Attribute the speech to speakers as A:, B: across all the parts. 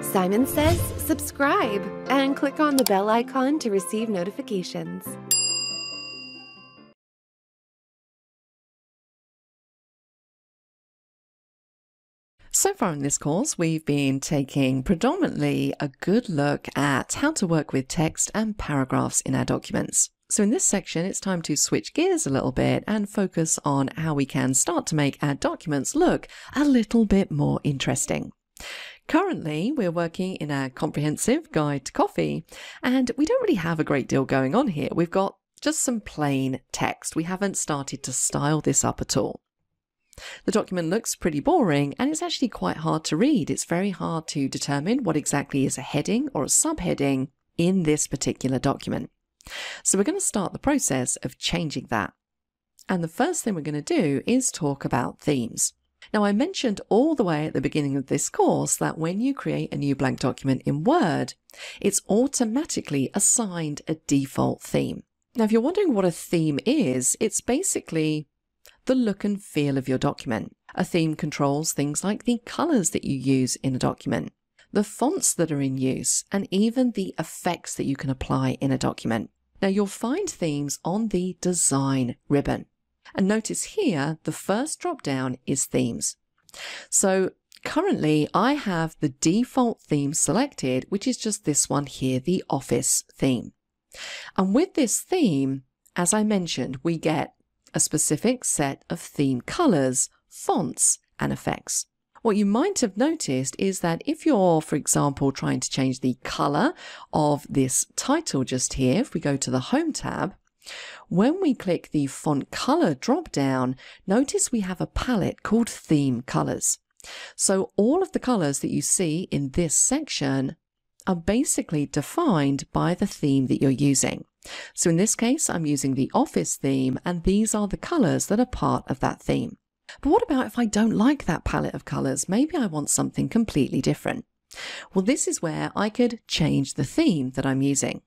A: Simon says subscribe and click on the bell icon to receive notifications.
B: So far in this course, we've been taking predominantly a good look at how to work with text and paragraphs in our documents. So in this section, it's time to switch gears a little bit and focus on how we can start to make our documents look a little bit more interesting. Currently, we're working in our comprehensive guide to coffee, and we don't really have a great deal going on here. We've got just some plain text. We haven't started to style this up at all. The document looks pretty boring and it's actually quite hard to read. It's very hard to determine what exactly is a heading or a subheading in this particular document. So we're going to start the process of changing that. And the first thing we're going to do is talk about themes. Now, I mentioned all the way at the beginning of this course that when you create a new blank document in Word, it's automatically assigned a default theme. Now, if you're wondering what a theme is, it's basically the look and feel of your document. A theme controls things like the colors that you use in a document, the fonts that are in use, and even the effects that you can apply in a document. Now you'll find themes on the design ribbon. And notice here, the first drop down is themes. So currently I have the default theme selected, which is just this one here, the office theme. And with this theme, as I mentioned, we get a specific set of theme colors, fonts, and effects. What you might have noticed is that if you're, for example, trying to change the color of this title just here, if we go to the Home tab, when we click the font color drop down, notice we have a palette called theme colors. So all of the colors that you see in this section are basically defined by the theme that you're using. So in this case, I'm using the Office theme, and these are the colors that are part of that theme. But what about if I don't like that palette of colors? Maybe I want something completely different. Well, this is where I could change the theme that I'm using.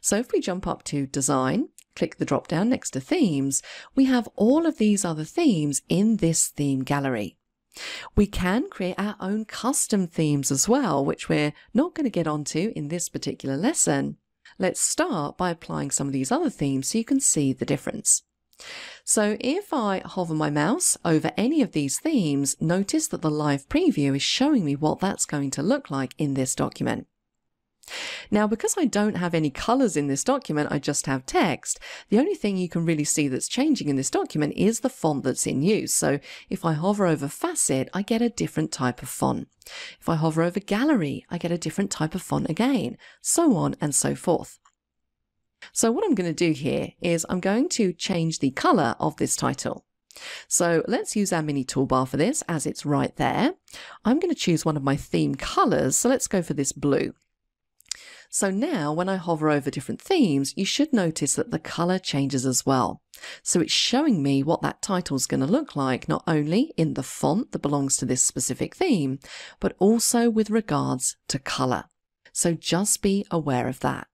B: So if we jump up to Design, click the drop down next to Themes, we have all of these other themes in this theme gallery. We can create our own custom themes as well, which we're not going to get onto in this particular lesson. Let's start by applying some of these other themes so you can see the difference. So if I hover my mouse over any of these themes, notice that the live preview is showing me what that's going to look like in this document. Now, because I don't have any colors in this document, I just have text, the only thing you can really see that's changing in this document is the font that's in use. So if I hover over facet, I get a different type of font. If I hover over gallery, I get a different type of font again, so on and so forth. So what I'm going to do here is I'm going to change the color of this title. So let's use our mini toolbar for this as it's right there. I'm going to choose one of my theme colors. So let's go for this blue. So now when I hover over different themes, you should notice that the color changes as well. So it's showing me what that title is going to look like, not only in the font that belongs to this specific theme, but also with regards to color. So just be aware of that.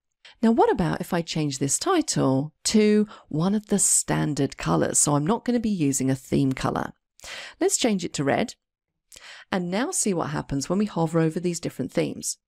B: Now, what about if I change this title to one of the standard colors? So I'm not going to be using a theme color. Let's change it to red. And now see what happens when we hover over these different themes.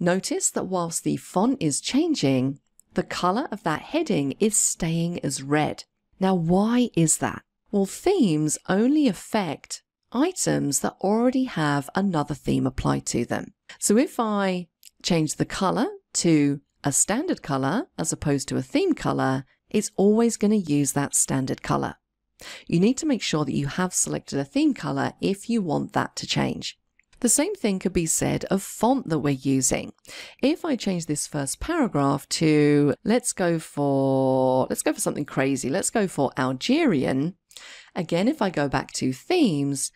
B: Notice that whilst the font is changing, the color of that heading is staying as red. Now, why is that? Well, themes only affect items that already have another theme applied to them. So if I change the color to a standard color as opposed to a theme color, it's always going to use that standard color. You need to make sure that you have selected a theme color if you want that to change. The same thing could be said of font that we're using. If I change this first paragraph to, let's go for, let's go for something crazy. Let's go for Algerian. Again, if I go back to themes,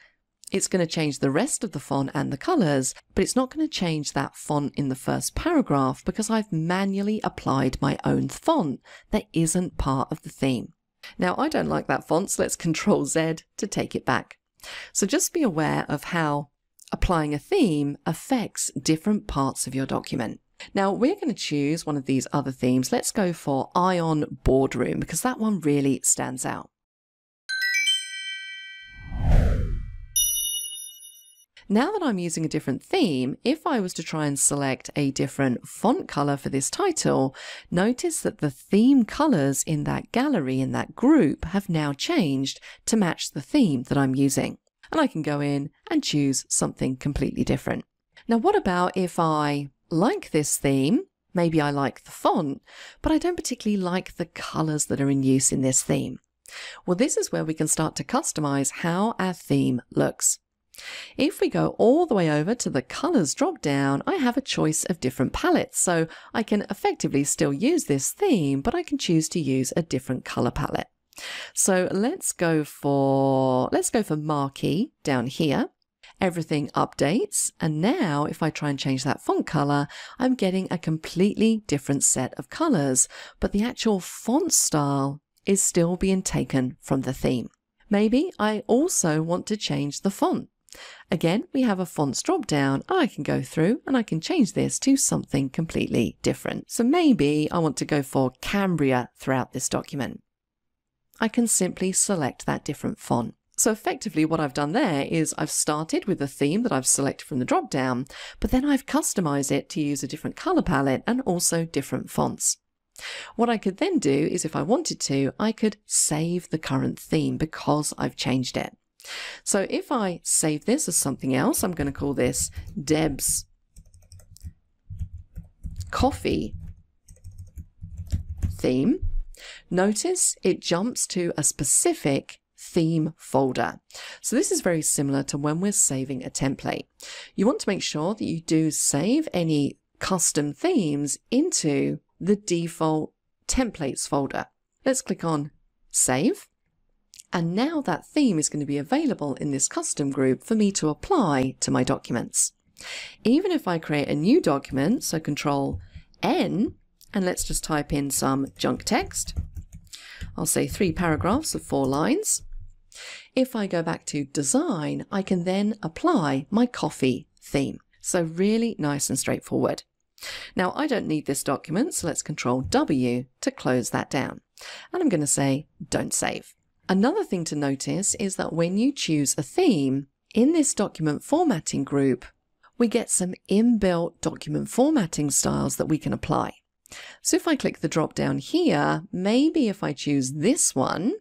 B: it's going to change the rest of the font and the colors, but it's not going to change that font in the first paragraph because I've manually applied my own font that isn't part of the theme. Now, I don't like that font, so let's Control Z to take it back. So just be aware of how applying a theme affects different parts of your document. Now we're going to choose one of these other themes. Let's go for Ion Boardroom because that one really stands out. Now that I'm using a different theme, if I was to try and select a different font color for this title, notice that the theme colors in that gallery, in that group, have now changed to match the theme that I'm using. And I can go in and choose something completely different. Now, what about if I like this theme? Maybe I like the font, but I don't particularly like the colors that are in use in this theme. Well, this is where we can start to customize how our theme looks. If we go all the way over to the colors drop down, I have a choice of different palettes. So I can effectively still use this theme, but I can choose to use a different color palette. So let's go for, let's go for marquee down here. Everything updates. And now if I try and change that font color, I'm getting a completely different set of colors, but the actual font style is still being taken from the theme. Maybe I also want to change the font. Again, we have a fonts drop down. I can go through and I can change this to something completely different. So maybe I want to go for Cambria throughout this document. I can simply select that different font. So effectively what I've done there is I've started with a theme that I've selected from the drop down, but then I've customized it to use a different color palette and also different fonts. What I could then do is if I wanted to, I could save the current theme because I've changed it. So if I save this as something else, I'm going to call this Deb's coffee theme. Notice it jumps to a specific theme folder. So this is very similar to when we're saving a template. You want to make sure that you do save any custom themes into the default templates folder. Let's click on save. And now that theme is going to be available in this custom group for me to apply to my documents. Even if I create a new document, so control N, and let's just type in some junk text. I'll say three paragraphs of four lines. If I go back to design, I can then apply my coffee theme. So really nice and straightforward. Now I don't need this document, so let's control W to close that down. And I'm going to say don't save. Another thing to notice is that when you choose a theme, in this document formatting group, we get some inbuilt document formatting styles that we can apply. So if I click the drop down here, maybe if I choose this one,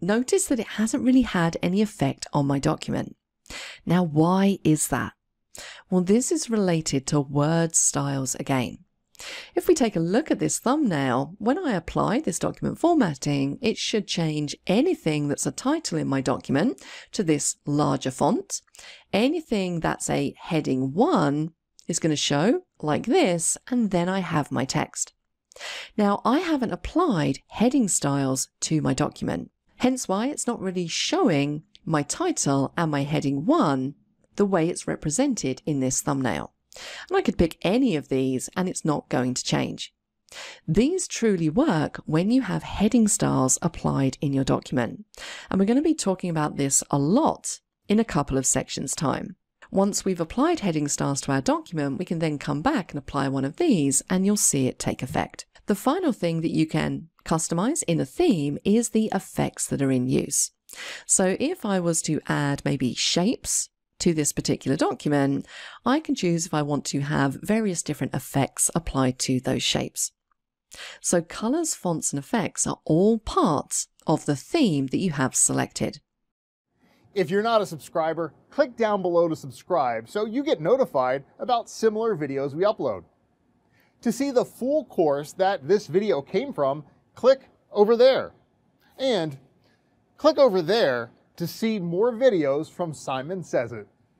B: notice that it hasn't really had any effect on my document. Now, why is that? Well, this is related to word styles again. If we take a look at this thumbnail, when I apply this document formatting, it should change anything that's a title in my document to this larger font. Anything that's a heading 1 is going to show like this, and then I have my text. Now, I haven't applied heading styles to my document, hence why it's not really showing my title and my heading 1 the way it's represented in this thumbnail. And I could pick any of these and it's not going to change. These truly work when you have heading styles applied in your document. And we're going to be talking about this a lot in a couple of sections time. Once we've applied heading styles to our document, we can then come back and apply one of these and you'll see it take effect. The final thing that you can customize in a theme is the effects that are in use. So if I was to add maybe shapes to this particular document, I can choose if I want to have various different effects applied to those shapes. So colors, fonts, and effects are all parts of the theme that you have selected.
C: If you're not a subscriber, click down below to subscribe so you get notified about similar videos we upload. To see the full course that this video came from, click over there. And click over there to see more videos from Simon Sez IT.